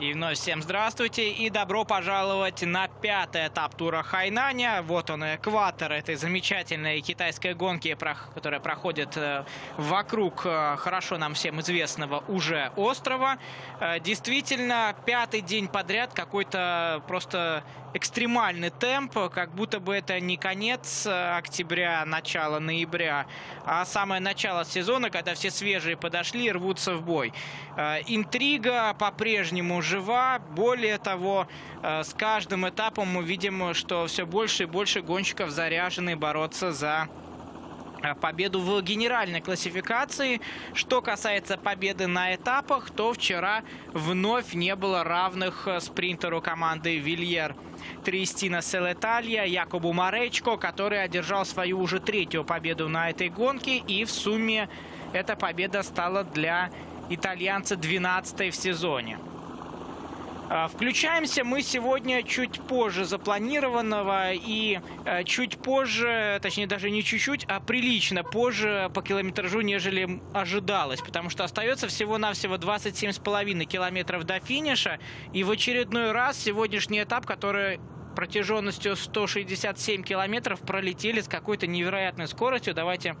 И вновь всем здравствуйте и добро пожаловать на пятый этап тура Хайнаня. Вот он, экватор этой замечательной китайской гонки, которая проходит э, вокруг э, хорошо нам всем известного уже острова. Э, действительно, пятый день подряд какой-то просто экстремальный темп, как будто бы это не конец октября, начало ноября, а самое начало сезона, когда все свежие подошли и рвутся в бой. Интрига по-прежнему жива. Более того, э, с каждым этапом мы видим, что все больше и больше гонщиков заряжены бороться за э, победу в генеральной классификации. Что касается победы на этапах, то вчера вновь не было равных э, спринтеру команды Вильер Тристина Селеталья, Якобу Маречко, который одержал свою уже третью победу на этой гонке. И в сумме эта победа стала для итальянца 12 в сезоне. А, включаемся мы сегодня чуть позже запланированного и э, чуть позже, точнее даже не чуть-чуть, а прилично позже по километражу, нежели ожидалось. Потому что остается всего-навсего 27,5 километров до финиша. И в очередной раз сегодняшний этап, который протяженностью 167 километров пролетели с какой-то невероятной скоростью. Давайте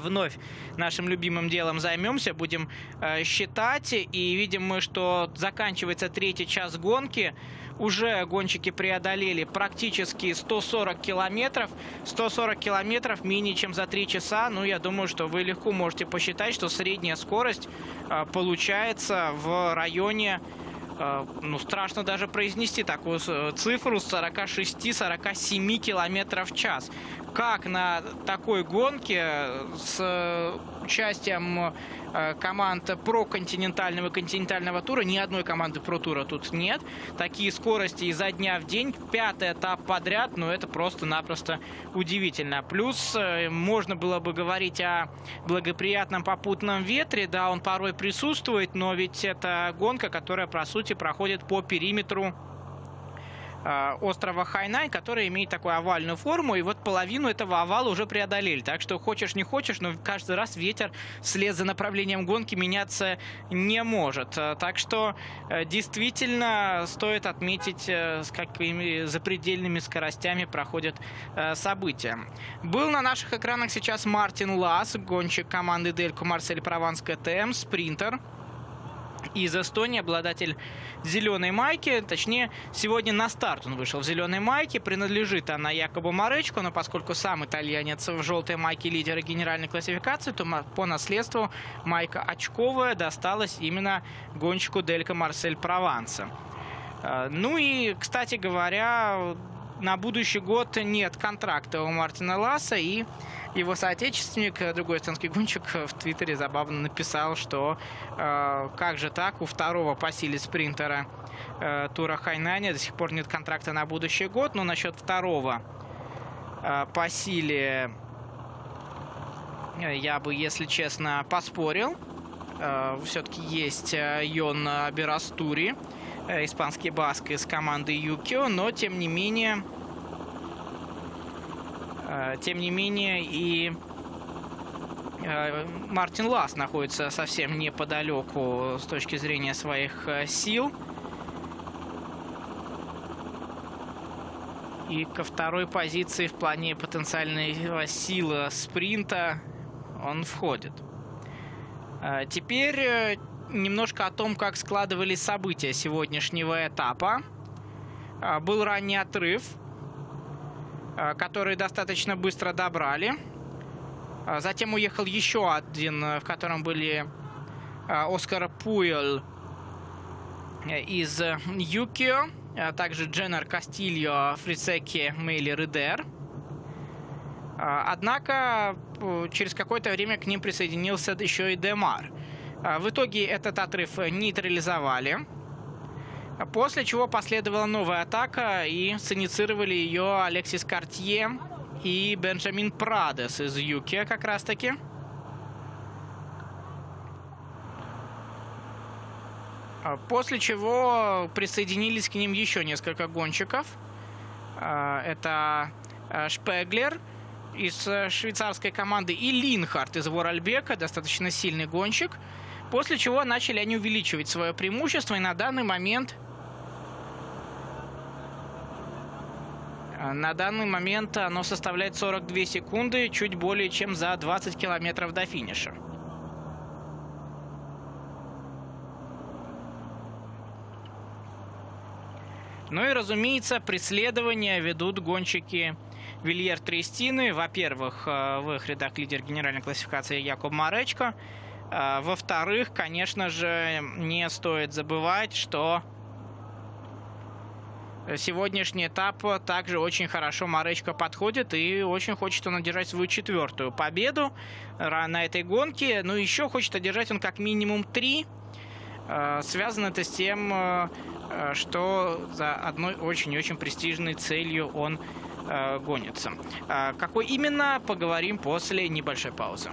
вновь нашим любимым делом займемся, будем э, считать. И видим мы, что заканчивается третий час гонки. Уже гонщики преодолели практически 140 километров. 140 километров менее чем за 3 часа. Ну, я думаю, что вы легко можете посчитать, что средняя скорость э, получается в районе э, ну, страшно даже произнести такую цифру 46-47 километров в час. Как на такой гонке с участием э, команд про континентального и континентального тура. Ни одной команды про тура тут нет. Такие скорости изо дня в день. Пятый этап подряд. Ну, это просто-напросто удивительно. Плюс э, можно было бы говорить о благоприятном попутном ветре. Да, он порой присутствует, но ведь это гонка, которая, по сути, проходит по периметру Э, острова Хайнань, который имеет такую овальную форму, и вот половину этого овала уже преодолели. Так что хочешь не хочешь, но каждый раз ветер вслед за направлением гонки меняться не может. Э, так что э, действительно стоит отметить, с какими запредельными скоростями проходят события. Был на наших экранах сейчас Мартин Лас, гонщик команды Делько Марсель Прованс КТМ, спринтер из Эстонии, обладатель зеленой майки. Точнее, сегодня на старт он вышел в зеленой майке. Принадлежит она якобы Моречку, но поскольку сам итальянец в желтой майке лидера генеральной классификации, то по наследству майка очковая досталась именно гонщику Делька Марсель Прованса. А, ну и, кстати говоря, на будущий год нет контракта у Мартина Ласса, и его соотечественник, э, другой эстонский гонщик, в Твиттере забавно написал, что э, как же так, у второго по силе спринтера э, Тура Хайнаня до сих пор нет контракта на будущий год, но насчет второго э, по силе э, я бы, если честно, поспорил. Э, Все-таки есть э, Йон Берастури, испанский баск из команды Юкио, но тем не менее Э, тем не менее, и э, Мартин Лас находится совсем неподалеку с точки зрения своих э, сил. И ко второй позиции в плане потенциальной силы спринта он входит. Теперь немножко о том, как складывались события сегодняшнего этапа. Был ранний отрыв Э, которые достаточно быстро добрали. Э, затем уехал еще один, э, в котором были Оскар Пуэль из Юкио, а также Дженнер Кастильо, Фрицеки, Мейли Ридер. Однако через какое-то время к ним присоединился еще и Демар. В итоге этот отрыв нейтрализовали. После чего последовала новая атака и синициировали ее Алексис Картье и Бенджамин Прадес из Юки как раз таки. После чего присоединились к ним еще несколько гонщиков. А, это а, Шпеглер из швейцарской команды и Линхард из Воральбека, достаточно сильный гонщик. После чего начали они увеличивать свое преимущество, и на данный момент На данный момент оно составляет 42 секунды, чуть более чем за 20 километров до финиша. Ну и, разумеется, преследование ведут гонщики Вильер Трестины. Во-первых, э, в их рядах лидер генеральной классификации Якоб Маречко. Э, во-вторых, конечно же, не стоит забывать, что сегодняшний этап также очень хорошо Маречко подходит и очень хочет он одержать свою четвертую победу на этой гонке. Ну, еще хочет одержать он как минимум три. Э, связано это с тем, Э, что за одной очень-очень престижной целью он э, гонится. Э, какой именно, поговорим после небольшой паузы.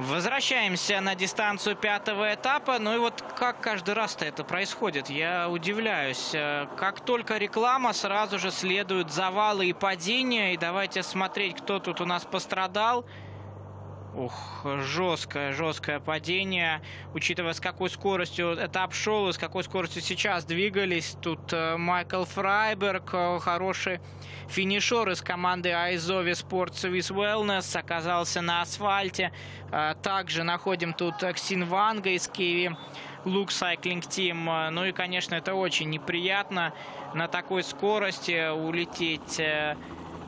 Возвращаемся на дистанцию пятого этапа. Ну и вот как каждый раз-то это происходит, я удивляюсь. Как только реклама, сразу же следуют завалы и падения. И давайте смотреть, кто тут у нас пострадал. Ух, жесткое, жесткое падение, учитывая с какой скоростью этап шел и с какой скоростью сейчас двигались. Тут э, Майкл Фрайберг, э, хороший финишер из команды Айзови Sport Service Wellness, оказался на асфальте. Э, также находим тут Ксин Ванга из Киви. Лук Cycling Team. Ну и, конечно, это очень неприятно на такой скорости улететь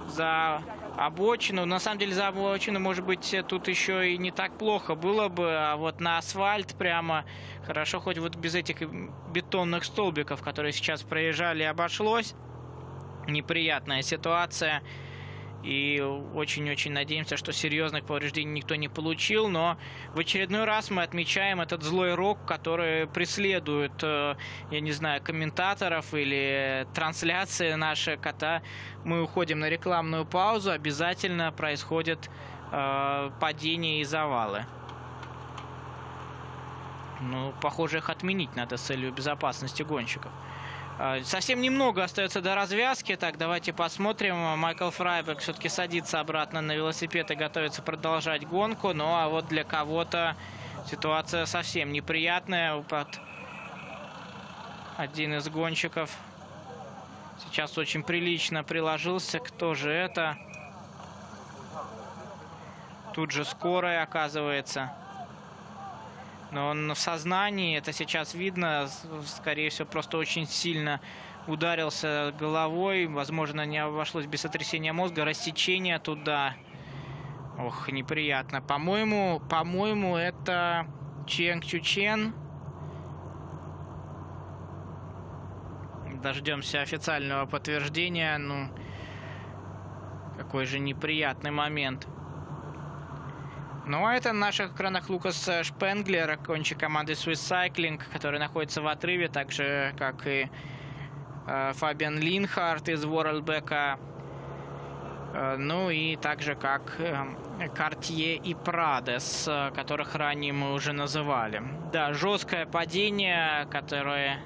за обочину. На самом деле за обочину, может быть, тут еще и не так плохо было бы, а вот на асфальт прямо хорошо, хоть вот без этих бетонных столбиков, которые сейчас проезжали, обошлось. Неприятная ситуация. И очень-очень надеемся, что серьезных повреждений никто не получил. Но в очередной раз мы отмечаем этот злой рок, который преследует, э, я не знаю, комментаторов или трансляции наши, кота. Мы уходим на рекламную паузу, обязательно происходит э, падение и завалы. Ну, похоже, их отменить надо с целью безопасности гонщиков. А, совсем немного остается до развязки. Так, давайте посмотрим. Майкл Фрайберг все-таки садится обратно на велосипед и готовится продолжать гонку. Ну, а вот для кого-то ситуация совсем неприятная. Под один из гонщиков сейчас очень прилично приложился. Кто же это? Тут же скорая оказывается но он в сознании, это сейчас видно, скорее всего, просто очень сильно ударился головой, возможно, не обошлось без сотрясения мозга, рассечение туда. Ох, неприятно. По-моему, по-моему, это Ченг Чучен. Дождемся официального подтверждения. Ну, какой же неприятный момент. Ну, а это на наших экранах Лукас Шпенглер, кончик команды Swiss Cycling, который находится в отрыве, так же, как и э, Фабиан Линхарт из Ворлбека. Э, ну и также как э, Картье и Прадес, э, которых ранее мы уже называли. Да, жесткое падение, которое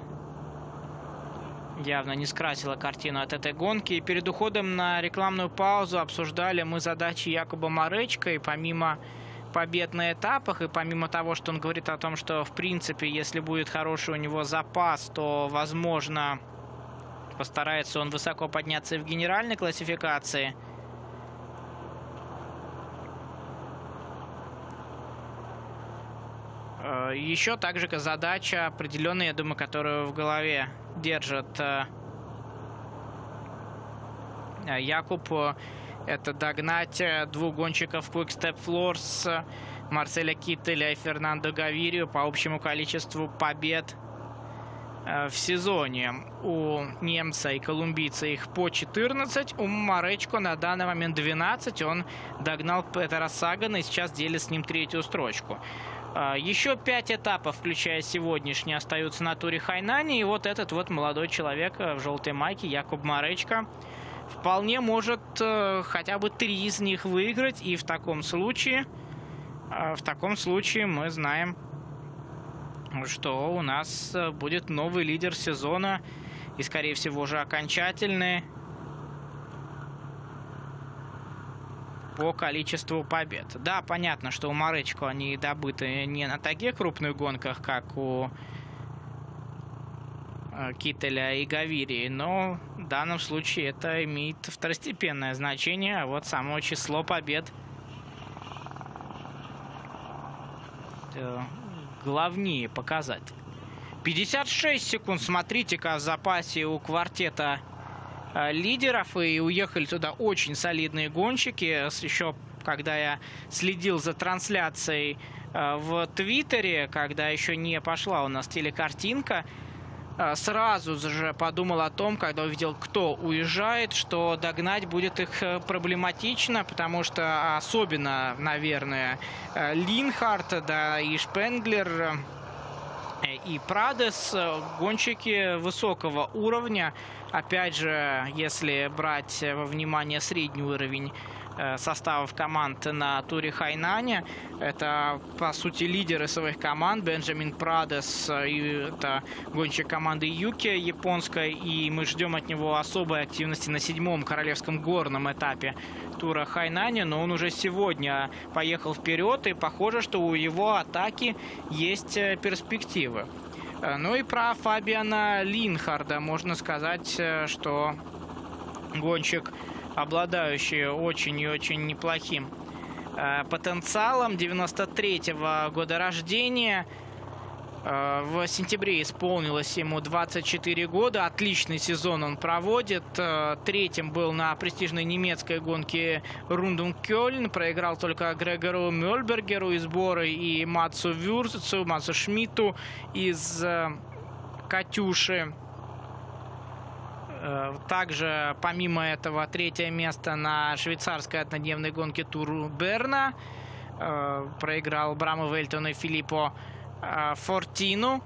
явно не скрасило картину от этой гонки. И перед уходом на рекламную паузу обсуждали мы задачи Якоба Маречка. И помимо побед на этапах, и помимо того, что он говорит о том, что, в принципе, если будет хороший у него запас, то, возможно, постарается он высоко подняться в генеральной классификации. Э, Еще также задача определенная, я думаю, которую в голове держит э, Якуб это догнать э, двух гонщиков Quick Step Floors, Марселя Киттеля и Фернандо Гавирию по общему количеству побед э, в сезоне. У немца и колумбийца их по 14, у Маречко на данный момент 12. Он догнал Петера Сагана и сейчас делит с ним третью строчку. Э, еще пять этапов, включая сегодняшний, остаются на туре Хайнани. И вот этот вот молодой человек в желтой майке, Якуб Маречко, вполне может э, хотя бы три из них выиграть. И в таком случае, э, в таком случае мы знаем, что у нас э, будет новый лидер сезона. И, скорее всего, уже окончательный. по количеству побед. Да, понятно, что у Маречко они добыты не на таких крупных гонках, как у Кителя и Гавирии, но в данном случае это имеет второстепенное значение. А вот само число побед главнее показать. 56 секунд, смотрите-ка, в запасе у квартета Э, лидеров, и уехали туда очень солидные гонщики. Еще когда я следил за трансляцией э, в Твиттере, когда еще не пошла у нас телекартинка, э, сразу же подумал о том, когда увидел, кто уезжает, что догнать будет их проблематично, потому что особенно, наверное, Линхарт, да и Шпенглер и Прадес гонщики высокого уровня, Опять же, если брать во внимание средний уровень э, составов команд на туре Хайнане. Это, по сути, лидеры своих команд. Бенджамин Прадес, э, это гонщик команды Юки японской. И мы ждем от него особой активности на седьмом королевском горном этапе тура Хайнане. Но он уже сегодня поехал вперед. И похоже, что у его атаки есть э, перспективы. Э, ну и про Фабиана Линхарда можно сказать, э, что гонщик, обладающий очень и очень неплохим э, потенциалом 93-го года рождения – Э, в сентябре исполнилось ему 24 года. Отличный сезон он проводит. Э, третьим был на престижной немецкой гонке Рундум Кёльн. Проиграл только Грегору Мёльбергеру из Боры и Мацу Вюрцу, Мацу Шмидту из Катюши. Также, помимо этого, третье место на швейцарской однодневной гонке Туру Берна. Проиграл Браму Вельтону и Филиппо Э, Фортину.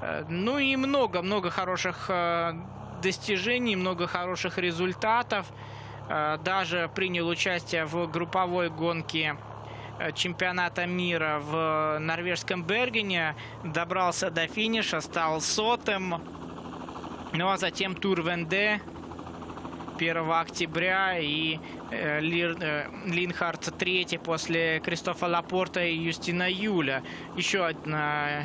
Э, ну и много-много хороших э, достижений, много хороших результатов. Даже принял участие в групповой гонке чемпионата мира в норвежском Бергене. Добрался до финиша, стал сотым. Ну а затем Тур Венде 1 октября и э, э, Линхард третий после Кристофа Лапорта и Юстина Юля. Еще одна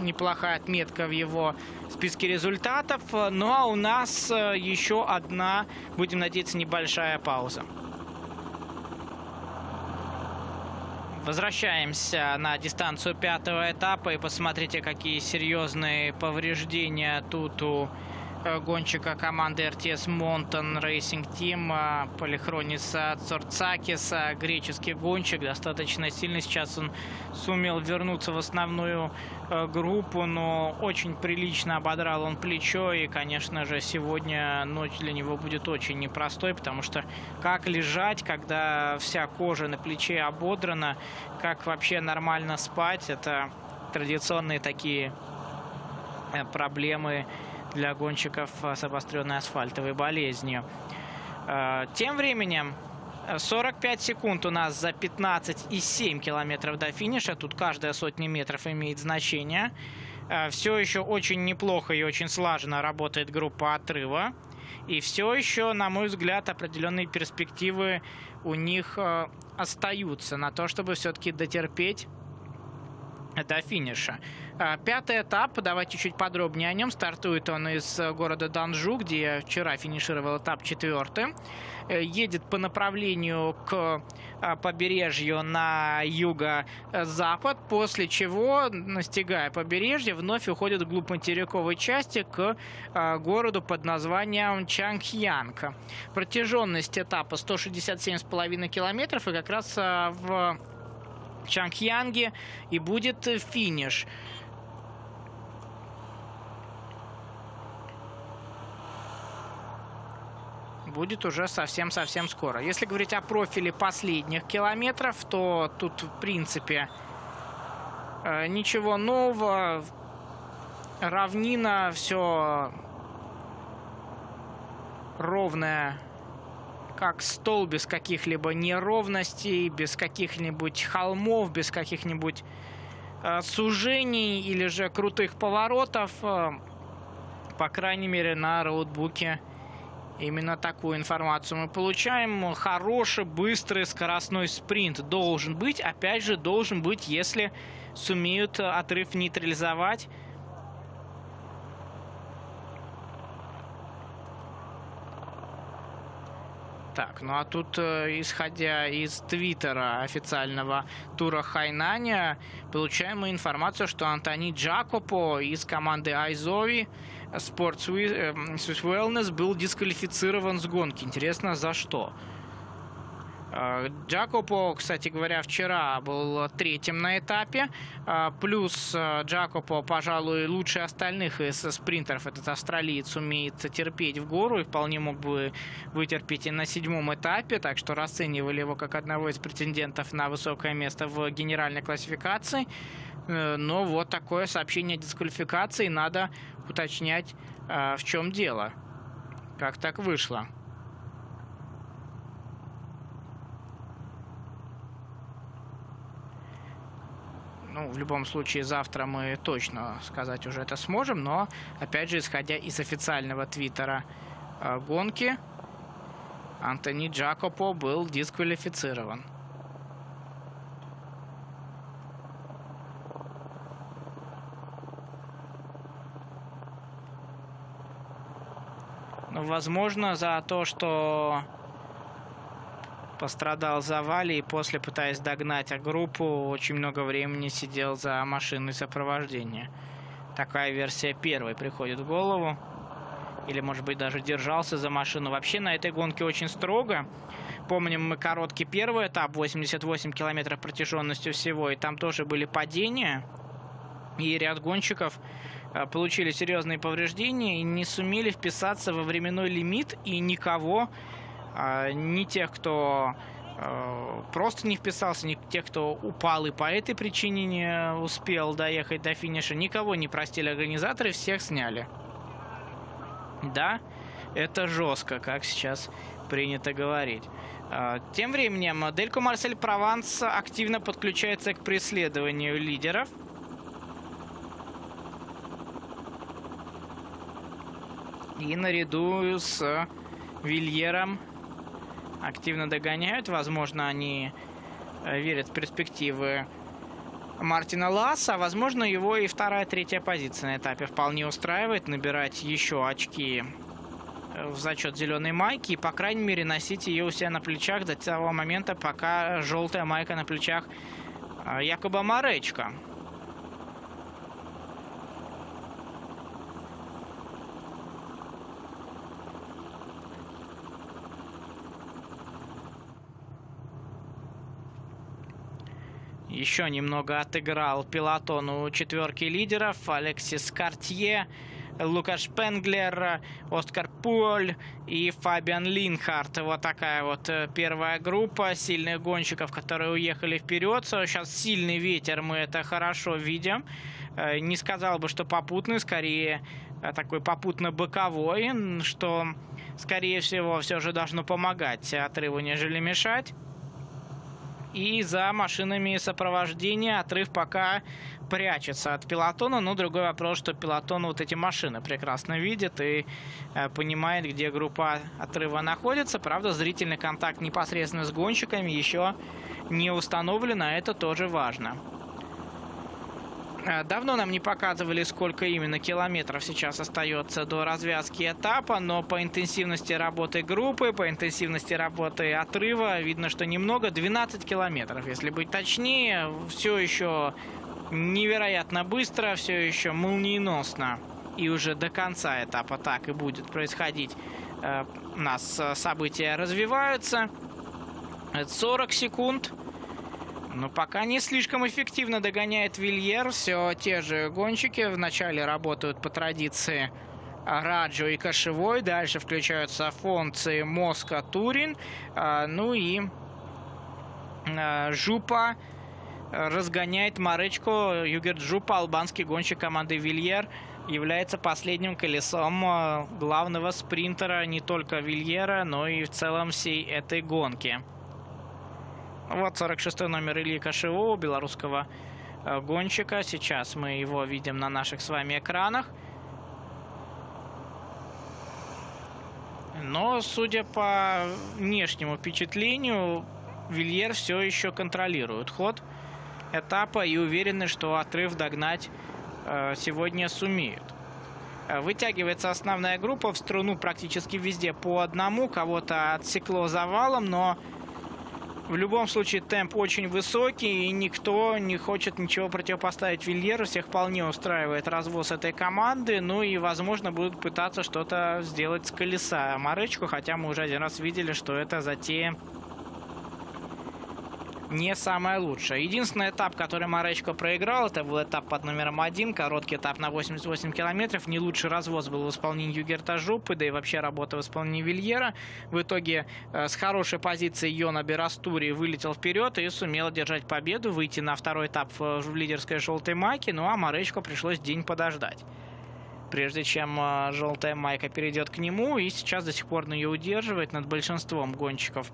неплохая отметка в его списке результатов. Ну а у нас э, еще одна, будем надеяться, небольшая пауза. Возвращаемся на дистанцию пятого этапа и посмотрите, какие серьезные повреждения тут у гонщика команды RTS Mountain Racing Team Полихрониса Цорцакиса. Греческий гонщик, достаточно сильный. Сейчас он сумел вернуться в основную э, группу, но очень прилично ободрал он плечо. И, конечно же, сегодня ночь для него будет очень непростой, потому что как лежать, когда вся кожа на плече ободрана, как вообще нормально спать, это традиционные такие э, проблемы для гонщиков с обостренной асфальтовой болезнью. Э, тем временем 45 секунд у нас за 15,7 километров до финиша. Тут каждая сотня метров имеет значение. Э, все еще очень неплохо и очень слаженно работает группа отрыва. И все еще, на мой взгляд, определенные перспективы у них э, остаются на то, чтобы все-таки дотерпеть до финиша. А, пятый этап, давайте чуть подробнее о нем. Стартует он из города Данжу, где вчера финишировал этап четвертый. Э, едет по направлению к а, побережью на юго-запад, после чего, настигая побережье, вновь уходит вглубь материковой части к а, городу под названием Чангхьянг. Протяженность этапа 167,5 километров, и как раз в Чангхьянге и будет финиш. будет уже совсем-совсем скоро. Если говорить о профиле последних километров, то тут, в принципе, э, ничего нового. Равнина, все ровное как стол без каких-либо неровностей, без каких-нибудь холмов, без каких-нибудь э, сужений или же крутых поворотов. Э, по крайней мере, на роутбуке Именно такую информацию мы получаем. Хороший, быстрый, скоростной спринт должен быть. Опять же, должен быть, если сумеют отрыв нейтрализовать. Так, ну а тут, э, исходя из твиттера официального тура Хайнаня, получаем мы информацию, что Антони Джакопо из команды Айзови Sports Wellness был дисквалифицирован с гонки. Интересно, за что? Э, Джакопо, кстати говоря, вчера был третьим на этапе. Э, плюс э, Джакопо, пожалуй, лучше остальных из спринтеров. Этот австралиец умеет терпеть в гору и вполне мог бы вытерпеть и на седьмом этапе. Так что расценивали его как одного из претендентов на высокое место в генеральной классификации. Но вот такое сообщение о дисквалификации. Надо уточнять, в чем дело. Как так вышло. Ну, в любом случае, завтра мы точно сказать уже это сможем, но, опять же, исходя из официального твиттера э, гонки, Антони Джакопо был дисквалифицирован. Ну, возможно, за то, что пострадал за Вали и после, пытаясь догнать группу, очень много времени сидел за машиной сопровождения. Такая версия первой приходит в голову. Или, может быть, даже держался за машину. Вообще на этой гонке очень строго. Помним мы короткий первый этап, 88 километров протяженностью всего, и там тоже были падения. И ряд гонщиков э, получили серьезные повреждения и не сумели вписаться во временной лимит, и никого а, ни тех, кто а, просто не вписался, ни тех, кто упал и по этой причине не успел доехать до финиша. Никого не простили организаторы, всех сняли. Да, это жестко, как сейчас принято говорить. А, тем временем Делько Марсель Прованс активно подключается к преследованию лидеров. И наряду с Вильером активно догоняют. Возможно, они э, верят в перспективы Мартина Ласса. Возможно, его и вторая, третья позиция на этапе вполне устраивает. Набирать еще очки э, в зачет зеленой майки и, по крайней мере, носить ее у себя на плечах до того момента, пока желтая майка на плечах э, якобы еще немного отыграл пилотону четверки лидеров. Алексис Картье, Лукаш Пенглер, Оскар Пуоль и Фабиан Линхарт. Вот такая вот э, первая группа сильных гонщиков, которые уехали вперед. Сейчас сильный ветер, мы это хорошо видим. Э, не сказал бы, что попутный, скорее э, такой попутно-боковой, что, скорее всего, все же должно помогать отрыву, нежели мешать. И за машинами сопровождения отрыв пока прячется от пилотона. Но другой вопрос, что пилотон вот эти машины прекрасно видит и э, понимает, где группа отрыва находится. Правда, зрительный контакт непосредственно с гонщиками еще не установлен, а это тоже важно. Э, давно нам не показывали, сколько именно километров сейчас остается до развязки этапа, но по интенсивности работы группы, по интенсивности работы отрыва видно, что немного, 12 километров, если быть точнее. Все еще невероятно быстро, все еще молниеносно. И уже до конца этапа так и будет происходить. Э, у нас э, события развиваются. 40 секунд. Но пока не слишком эффективно догоняет Вильер. Все те же гонщики вначале работают по традиции Раджо и Кошевой. Дальше включаются Фонци, Моска, Турин. А, ну и а, Жупа разгоняет Маречко. Югер Жупа, албанский гонщик команды Вильер, является последним колесом а, главного спринтера не только Вильера, но и в целом всей этой гонки. Вот 46-й номер Ильи Кашевого, белорусского э, гонщика. Сейчас мы его видим на наших с вами экранах. Но, судя по внешнему впечатлению, Вильер все еще контролирует ход этапа и уверены, что отрыв догнать э, сегодня сумеют. Э, вытягивается основная группа в струну практически везде по одному. Кого-то отсекло завалом, но в любом случае темп очень высокий, и никто не хочет ничего противопоставить Вильеру. Всех вполне устраивает развоз этой команды. Ну и, возможно, будут пытаться что-то сделать с колеса Маречку, хотя мы уже один раз видели, что это затея не самое лучшее. Единственный этап, который Маречко проиграл, это был этап под номером один, короткий этап на 88 километров. Не лучший развоз был в исполнении Югерта Жупы, да и вообще работа в исполнении Вильера. В итоге э, с хорошей позиции Йона Берастури вылетел вперед и сумел держать победу, выйти на второй этап в, в лидерской желтой майке. Ну а Маречко пришлось день подождать прежде чем э, желтая майка перейдет к нему. И сейчас до сих пор ее удерживает над большинством гонщиков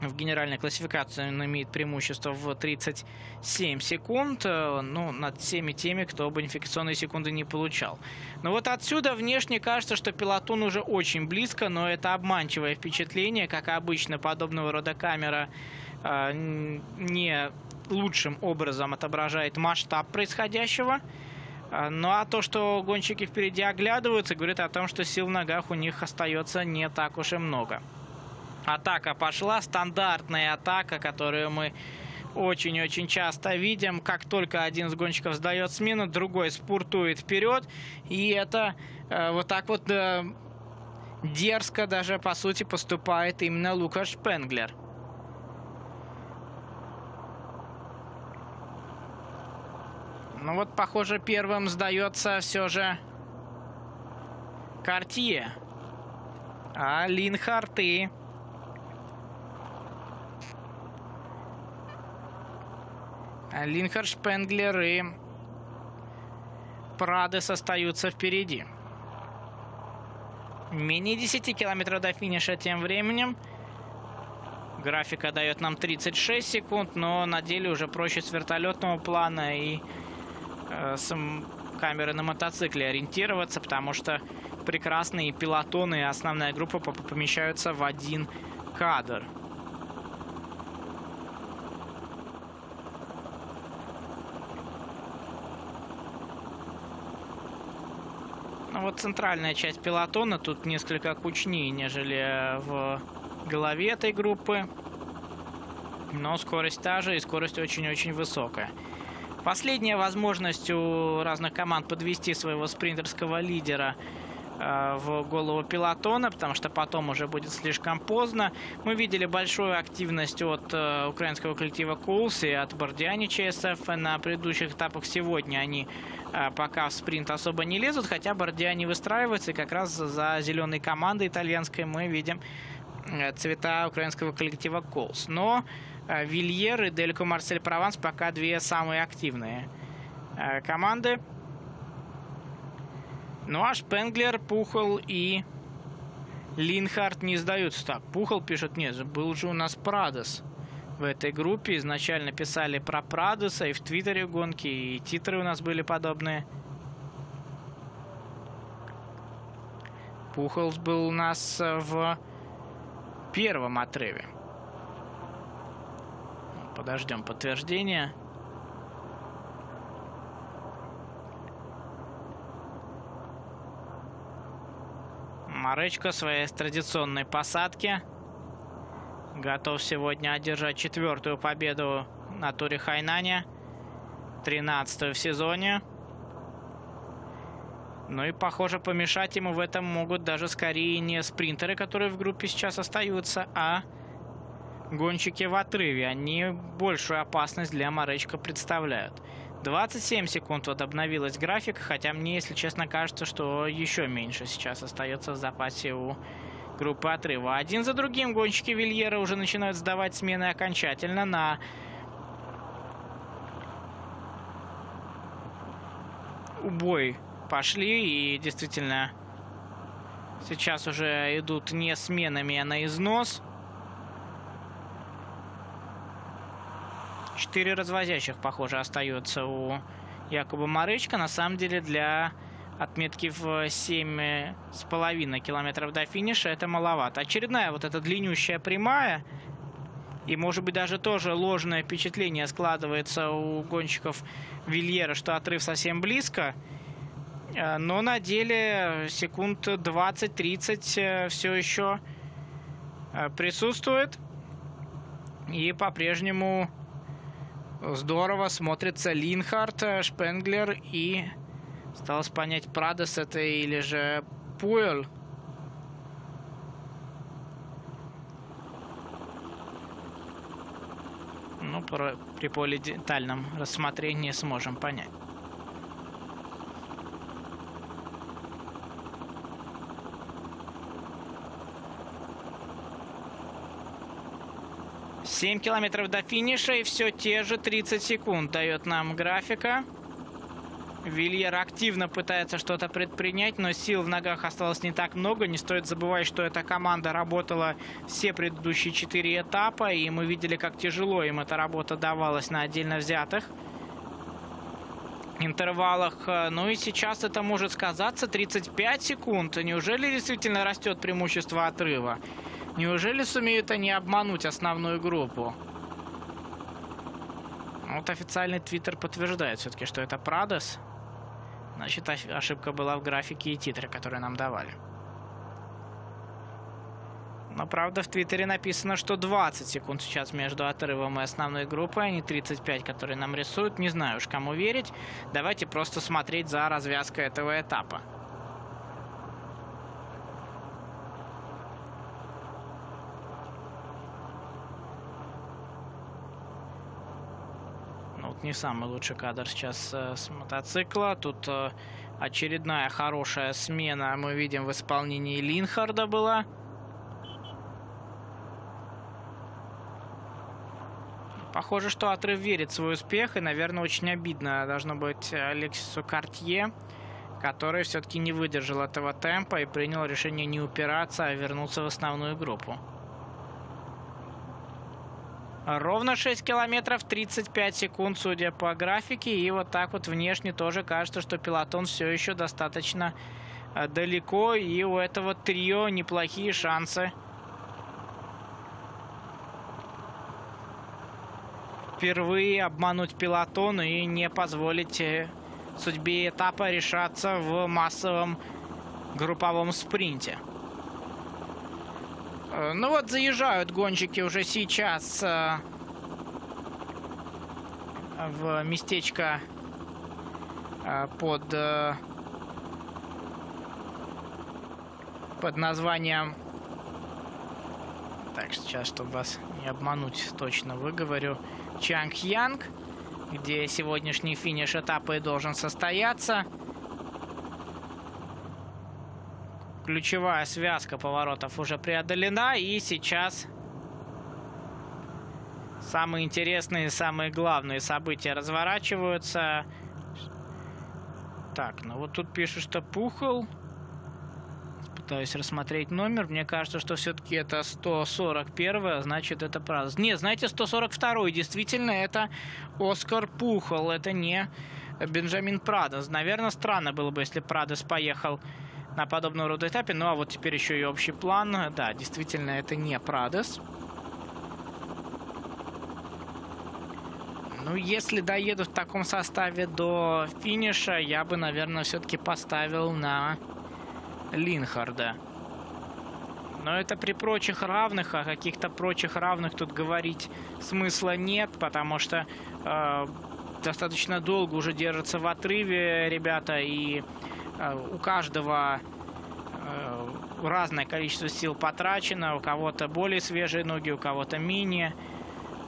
в генеральной классификации он имеет преимущество в 37 секунд, э, ну, над всеми теми, кто бонификационные секунды не получал. Но вот отсюда внешне кажется, что пилотон уже очень близко, но это обманчивое впечатление, как обычно подобного рода камера э, не лучшим образом отображает масштаб происходящего. Э, ну а то, что гонщики впереди оглядываются, говорит о том, что сил в ногах у них остается не так уж и много атака пошла. Стандартная атака, которую мы очень-очень часто видим. Как только один из гонщиков сдает смену, другой спуртует вперед. И это э, вот так вот э, дерзко даже, по сути, поступает именно Лукаш Шпенглер. Ну вот, похоже, первым сдается все же Картье. А Линхарт и Линхард Шпенглер и Прадес остаются впереди. Менее 10 километров до финиша тем временем. Графика дает нам 36 секунд, но на деле уже проще с вертолетного плана и э, с камеры на мотоцикле ориентироваться, потому что прекрасные пилотоны и основная группа помещаются в один кадр. Центральная часть пилотона тут несколько кучнее, нежели в голове этой группы. Но скорость та же и скорость очень-очень высокая. Последняя возможность у разных команд подвести своего спринтерского лидера в голову пилотона, потому что потом уже будет слишком поздно. Мы видели большую активность от э, украинского коллектива Кулс и от Бордиани ЧСФ на предыдущих этапах. Сегодня они а, пока в спринт особо не лезут, хотя Бордиани выстраивается, и как раз за зеленой командой итальянской мы видим э, цвета украинского коллектива Колс. Но э, Вильер и Делько Марсель Прованс пока две самые активные э, команды. Ну а Шпенглер, Пухол и Линхард не сдаются. Так, Пухол пишет, нет, был же у нас Прадос в этой группе. Изначально писали про Прадуса и в Твиттере гонки, и титры у нас были подобные. Пухолс был у нас в первом отрыве. Подождем подтверждения. Маречка своей традиционной посадки. Готов сегодня одержать четвертую победу на туре Хайнане. 13 в сезоне. Ну и, похоже, помешать ему в этом могут даже скорее не спринтеры, которые в группе сейчас остаются, а гонщики в отрыве. Они большую опасность для Маречка представляют. 27 секунд вот обновилась графика, хотя мне, если честно, кажется, что еще меньше сейчас остается в запасе у группы отрыва. Один за другим гонщики Вильера уже начинают сдавать смены окончательно на убой пошли. И действительно сейчас уже идут не сменами, а на износ. Четыре развозящих, похоже, остается у Якуба Марычка. На самом деле для отметки в 7,5 километров до финиша, это маловато. Очередная вот эта длиннющая прямая, и, может быть, даже тоже ложное впечатление складывается у гонщиков Вильера, что отрыв совсем близко. Э, но на деле секунд 20-30 э, все еще присутствует. И по-прежнему здорово смотрится Линхард, Шпенглер и осталось понять, Прадос это или же Пуэль. Ну, при более детальном рассмотрении сможем понять. 7 километров до финиша и все те же 30 секунд дает нам графика. Вильер активно пытается что-то предпринять, но сил в ногах осталось не так много. Не стоит забывать, что эта команда работала все предыдущие четыре этапа, и мы видели, как тяжело им эта работа давалась на отдельно взятых интервалах. Ну и сейчас это может сказаться 35 секунд. Неужели действительно растет преимущество отрыва? Неужели сумеют они обмануть основную группу? Вот официальный твиттер подтверждает все-таки, что это Прадос. Значит, ошибка была в графике и титре, которые нам давали. Но, правда, в Твиттере написано, что 20 секунд сейчас между отрывом и основной группой, а не 35, которые нам рисуют. Не знаю уж, кому верить. Давайте просто смотреть за развязкой этого этапа. Не самый лучший кадр сейчас э, с мотоцикла. Тут э, очередная хорошая смена мы видим в исполнении Линхарда была. Похоже, что отрыв верит в свой успех, и, наверное, очень обидно должно быть Алексису Картье, который все-таки не выдержал этого темпа и принял решение не упираться, а вернуться в основную группу. Ровно 6 километров 35 секунд, судя по графике. И вот так вот внешне тоже кажется, что пилотон все еще достаточно э, далеко. И у этого трио неплохие шансы. Впервые обмануть пилотон и не позволить э, судьбе этапа решаться в массовом групповом спринте. Э, ну вот заезжают гонщики уже сейчас э, в местечко э, под под названием так сейчас чтобы вас не обмануть точно выговорю. Чанг Янг где сегодняшний финиш этапа и должен состояться ключевая связка поворотов уже преодолена. И сейчас самые интересные, самые главные события разворачиваются. Так, ну вот тут пишут, что Пухол. Пытаюсь рассмотреть номер. Мне кажется, что все-таки это 141, значит это правда. Нет, знаете, 142 действительно это Оскар Пухол. Это не Бенджамин Прадос. Наверное, странно было бы, если Прадос поехал на подобного рода этапе. Ну а вот теперь еще и общий план. Да, действительно, это не Прадес. Ну, если доеду в таком составе до финиша, я бы, наверное, все-таки поставил на Линхарда. Но это при прочих равных, о каких-то прочих равных тут говорить смысла нет, потому что э, достаточно долго уже держатся в отрыве ребята, и у каждого э, разное количество сил потрачено. У кого-то более свежие ноги, у кого-то менее.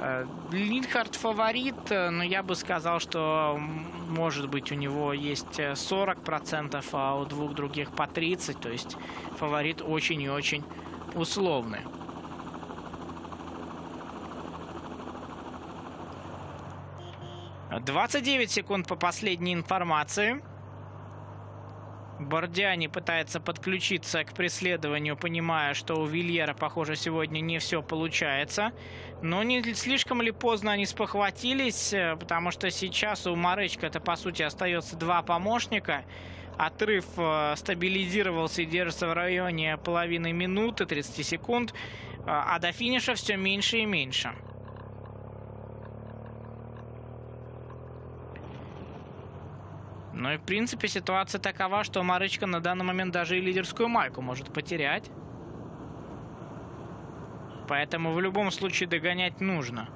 Э, Линхард фаворит, но я бы сказал, что может быть у него есть 40%, а у двух других по 30%. То есть фаворит очень и очень условный. Двадцать девять секунд по последней информации. Бордяни пытается подключиться к преследованию, понимая, что у Вильера, похоже, сегодня не все получается. Но не слишком ли поздно они спохватились, э, потому что сейчас у Марычка это по сути остается два помощника. Отрыв э, стабилизировался и держится в районе половины минуты, 30 секунд. А до финиша все меньше и меньше. Ну и в принципе ситуация такова, что Марычка на данный момент даже и лидерскую майку может потерять. Поэтому в любом случае догонять нужно.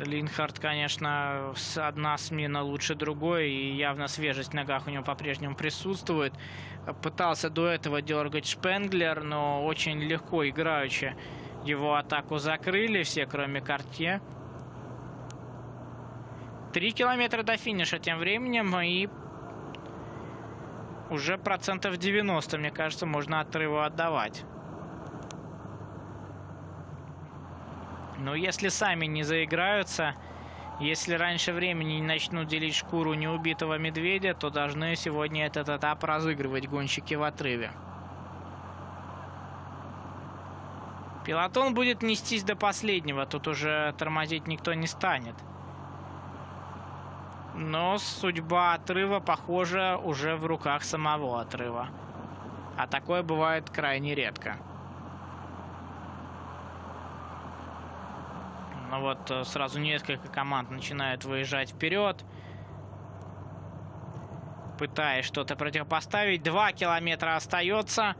Линхард, конечно, одна смена лучше другой, и явно свежесть в ногах у него по-прежнему присутствует. Пытался до этого дергать Шпенглер, но очень легко играючи его атаку закрыли все, кроме Картье. Три километра до финиша тем временем, и уже процентов 90, мне кажется, можно отрыву отдавать. Но если сами не заиграются, если раньше времени не начнут делить шкуру неубитого медведя, то должны сегодня этот этап разыгрывать гонщики в отрыве. Пилотон будет нестись до последнего, тут уже тормозить никто не станет. Но судьба отрыва, похоже, уже в руках самого отрыва. А такое бывает крайне редко. Ну вот э, сразу несколько команд начинают выезжать вперед. Пытаясь что-то противопоставить. Два километра остается.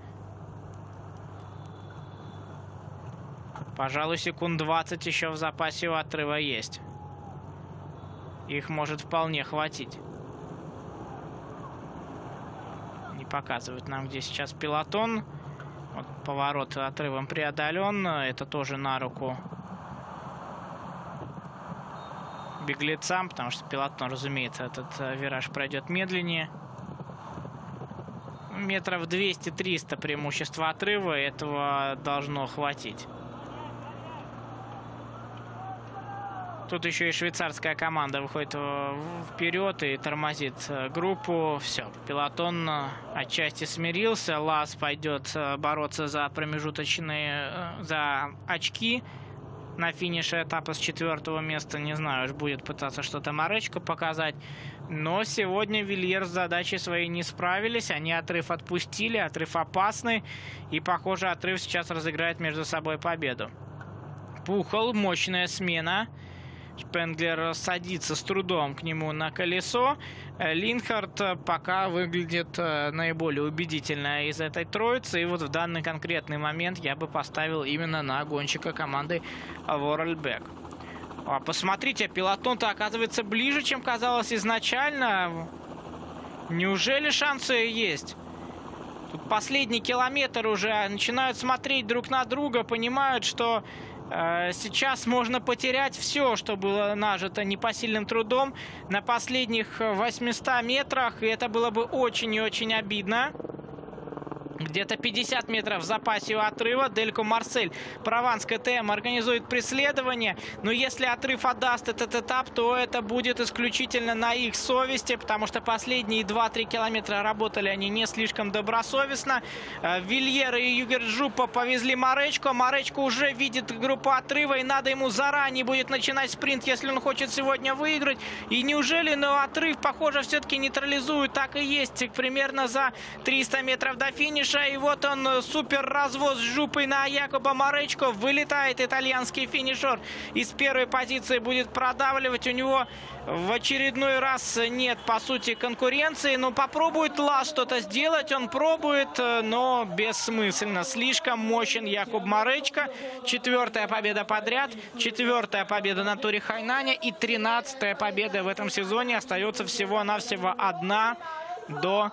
Пожалуй, секунд 20 еще в запасе у отрыва есть. Их может вполне хватить. Не показывают нам, где сейчас пилотон. Вот поворот отрывом преодолен. Это тоже на руку беглецам, потому что пилотон, разумеется, этот э, вираж пройдет медленнее. Метров 200-300 преимущества отрыва, этого должно хватить. Тут еще и швейцарская команда выходит вперед и тормозит э, группу. Все, пилотон э, отчасти смирился. Лас пойдет бороться за промежуточные, за очки на финише этапа с четвертого места, не знаю, уж будет пытаться что-то Маречко показать. Но сегодня Вильер с задачей своей не справились. Они отрыв отпустили, отрыв опасный. И, похоже, отрыв сейчас разыграет между собой победу. Пухол, мощная смена. Шпенглер садится с трудом к нему на колесо. Э, Линхард э, пока выглядит э, наиболее убедительно из этой троицы. И вот в данный конкретный момент я бы поставил именно на гонщика команды Воральбек. А посмотрите, пилотон-то оказывается ближе, чем казалось изначально. Неужели шансы есть? Тут последний километр уже начинают смотреть друг на друга, понимают, что сейчас можно потерять все, что было нажито непосильным трудом на последних 800 метрах, и это было бы очень и очень обидно. Где-то 50 метров в запасе у отрыва. Делько Марсель, Прованс КТМ организует преследование. Но если отрыв отдаст этот этап, то это будет исключительно на их совести, потому что последние 2-3 километра работали они не слишком добросовестно. Э, Вильер и Югерджупа повезли Маречко. Маречко уже видит группу отрыва, и надо ему заранее будет начинать спринт, если он хочет сегодня выиграть. И неужели, но отрыв, похоже, все-таки нейтрализует. Так и есть. Примерно за 300 метров до финиша финиша. И вот он, э, супер развоз жупой на Якоба Моречко. Вылетает итальянский финишер. Из первой позиции будет продавливать. У него в очередной раз нет, по сути, конкуренции. Но попробует Лас что-то сделать. Он пробует, э, но бессмысленно. Слишком мощен Якуб Моречко. Четвертая победа подряд. Четвертая победа на туре Хайнаня. И тринадцатая победа в этом сезоне. Остается всего-навсего одна до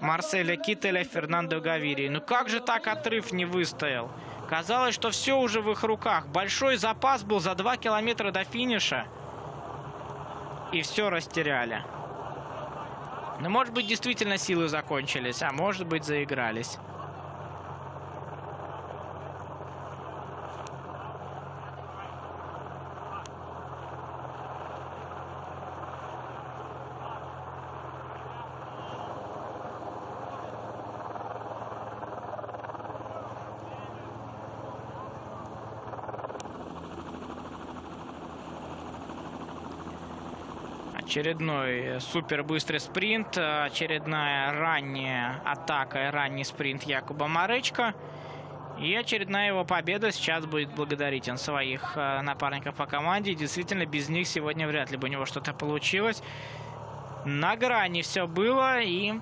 Марселя Кителя, Фернандо Гавири. Ну как же так отрыв не выстоял? Казалось, что все уже в их руках. Большой запас был за 2 километра до финиша. И все растеряли. Ну, может быть, действительно силы закончились, а может быть, заигрались. Очередной супер быстрый спринт, очередная ранняя атака и ранний спринт Якуба Маречка. И очередная его победа. Сейчас будет благодарить он своих э, напарников по команде. действительно, без них сегодня вряд ли бы у него что-то получилось. На грани все было. И,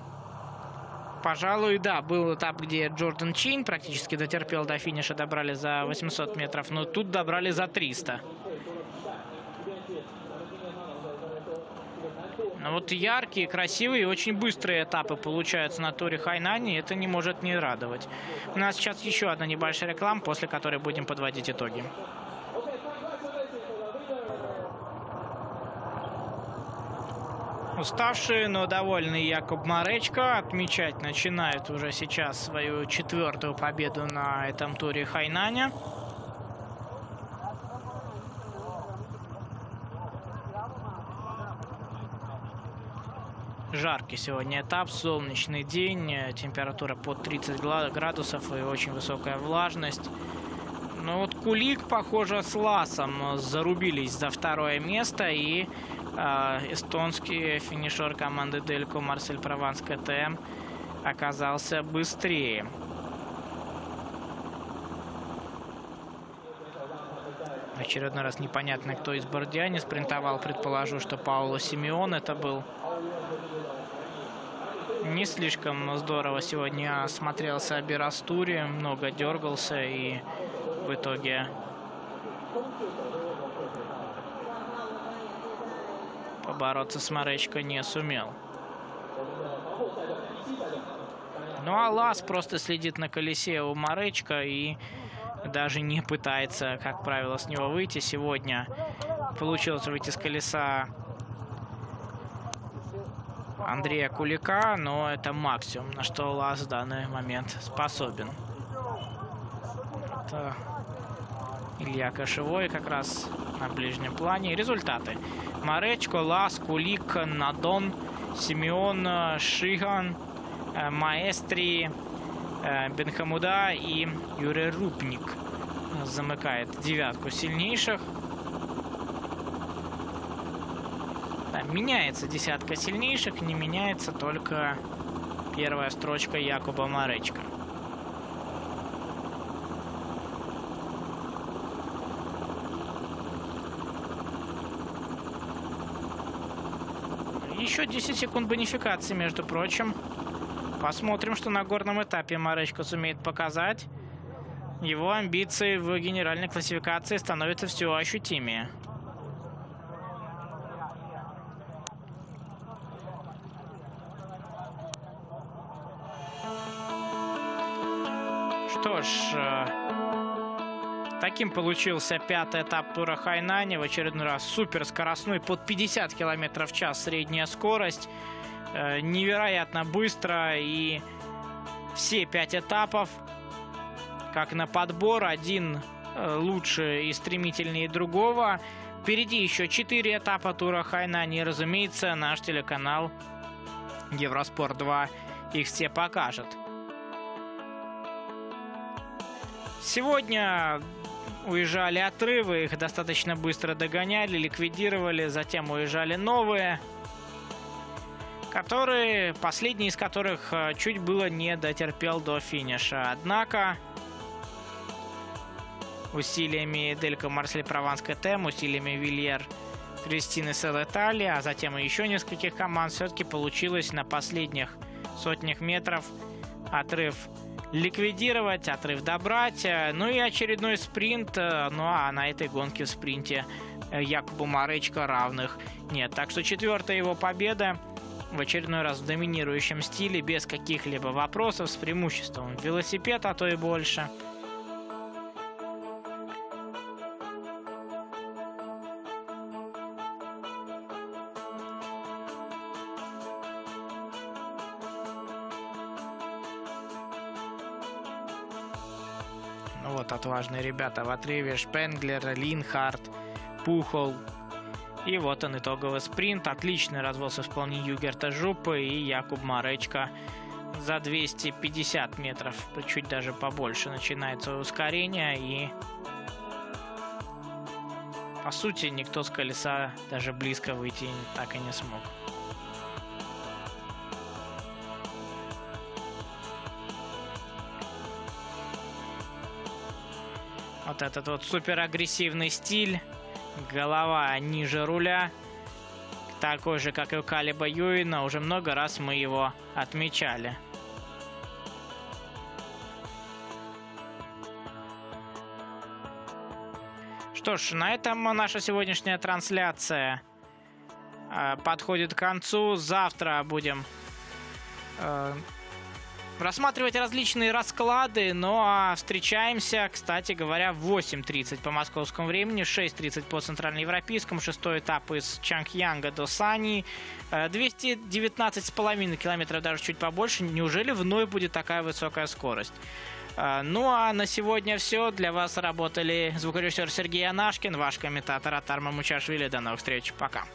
пожалуй, да, был этап, где Джордан Чин практически дотерпел до финиша. Добрали за 800 метров. Но тут добрали за 300. Вот яркие, красивые и очень быстрые этапы получаются на туре Хайнани. Это не может не радовать. У нас сейчас еще одна небольшая реклама, после которой будем подводить итоги. Уставший, но довольный Якуб Маречко отмечать начинает уже сейчас свою четвертую победу на этом туре Хайнаня. Жаркий сегодня этап, солнечный день, э, температура под 30 градусов и очень высокая влажность. Ну вот Кулик, похоже, с Ласом зарубились за второе место. И э, эстонский финишер команды Делько Марсель Прованс КТМ оказался быстрее. Очередной раз непонятно, кто из Бордиани спринтовал. Предположу, что Пауло Симеон это был не слишком здорово сегодня смотрелся Берастури, много дергался и в итоге побороться с Маречко не сумел. Ну а Лас просто следит на колесе у Маречка и даже не пытается, как правило, с него выйти. Сегодня получилось выйти с колеса Андрея Кулика, но это максимум, на что Лас в данный момент способен. Это Илья Кошевой как раз на ближнем плане. Результаты. Маречко, Лас, Кулик, Надон, Симеон, Шиган, э, Маэстри, э, Бенхамуда и Юрий Рупник замыкает девятку сильнейших. Меняется десятка сильнейших, не меняется только первая строчка Якуба Маречка. Еще 10 секунд бонификации, между прочим. Посмотрим, что на горном этапе Маречка сумеет показать. Его амбиции в генеральной классификации становятся все ощутимее. Ж, э, таким получился пятый этап тура Хайнани. В очередной раз супер скоростной, под 50 км в час средняя скорость. Э, невероятно быстро и все пять этапов, как на подбор, один э, лучше и стремительнее другого. Впереди еще четыре этапа тура Хайнани. Разумеется, наш телеканал Евроспорт 2 их все покажет. Сегодня уезжали отрывы, их достаточно быстро догоняли, ликвидировали, затем уезжали новые, которые, последний из которых э, чуть было не дотерпел до финиша. Однако усилиями Делька Марсель Прованской Тем, усилиями Вильер Кристины Селетали, а затем и еще нескольких команд, все-таки получилось на последних сотнях метров отрыв ликвидировать, отрыв добрать. Э, ну и очередной спринт. Э, ну а на этой гонке в спринте э, Якубу Маречко равных нет. Так что четвертая его победа в очередной раз в доминирующем стиле, без каких-либо вопросов, с преимуществом велосипед, а то и больше – Вот отважные ребята в отрыве Шпенглер, Линхард, Пухол. И вот он итоговый спринт. Отличный развоз в исполнении Югерта Жупы и Якуб Маречка за 250 метров, чуть даже побольше, начинается ускорение и по сути, никто с колеса даже близко выйти так и не смог. Вот этот вот супер агрессивный стиль. Голова ниже руля. Такой же, как и у Калиба Юина. Уже много раз мы его отмечали. Что ж, на этом наша сегодняшняя трансляция э, подходит к концу. Завтра будем э, рассматривать различные расклады. Ну а встречаемся, кстати говоря, в 8.30 по московскому времени, 6.30 по центральноевропейскому, шестой этап из Чангьянга до Сани. 219,5 километров, даже чуть побольше. Неужели вновь будет такая высокая скорость? Э, ну а на сегодня все. Для вас работали звукорежиссер Сергей Анашкин, ваш комментатор Атарма Мучашвили. До новых встреч. Пока.